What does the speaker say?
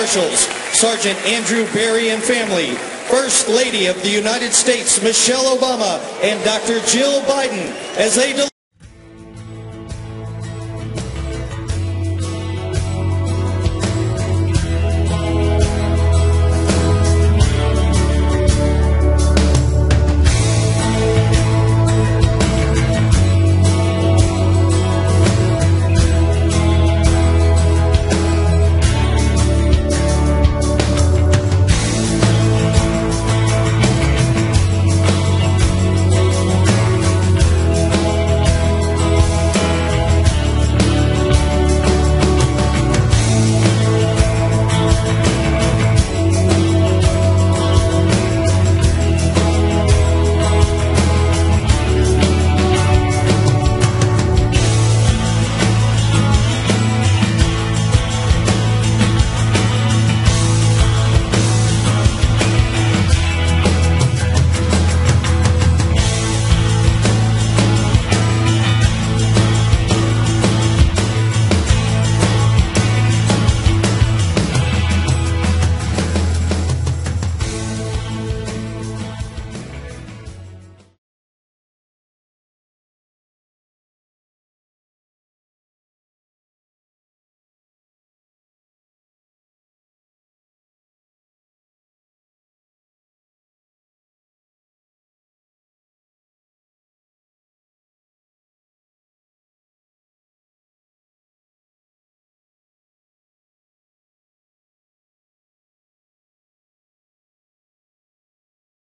Marshals, Sergeant Andrew Barry and family, First Lady of the United States, Michelle Obama, and Dr. Jill Biden, as they deliver